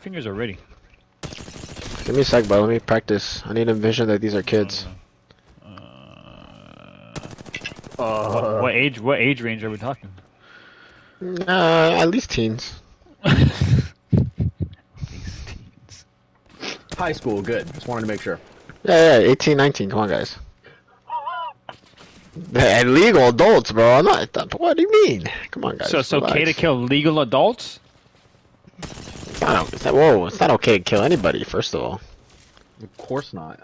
My fingers are ready. Give me a sec, bro. Let me practice. I need to envision that these are kids. Uh, Uh, what, what age? What age range are we talking? Uh, at least teens. These teens. high school, good. Just wanted to make sure. Yeah, yeah, 18, 19. Come on, guys. They're legal adults, bro. I'm not. What do you mean? Come on, guys. So it's okay to kill legal adults? It's not, whoa, it's not okay to kill anybody, first of all. Of course not.